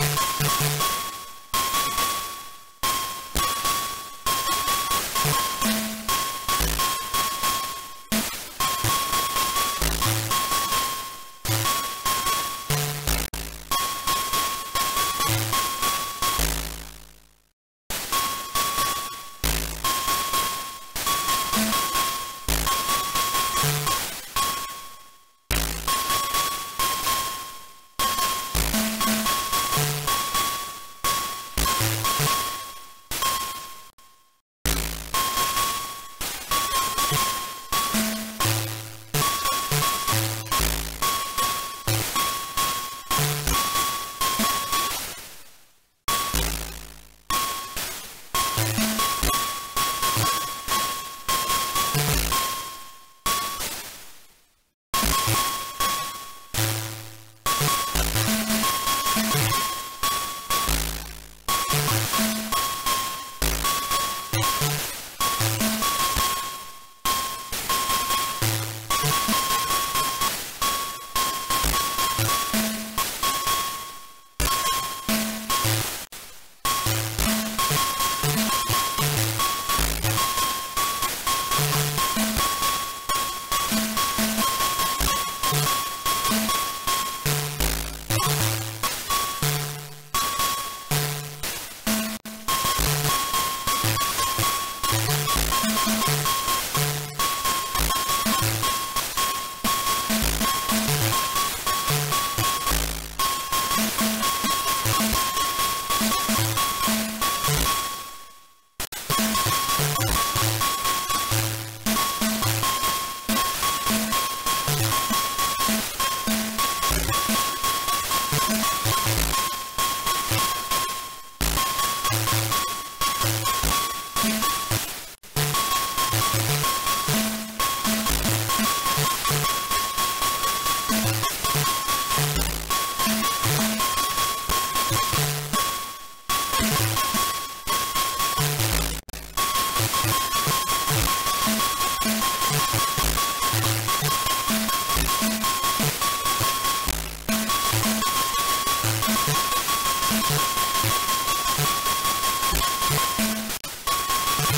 No, no. you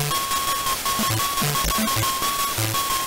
Thank you.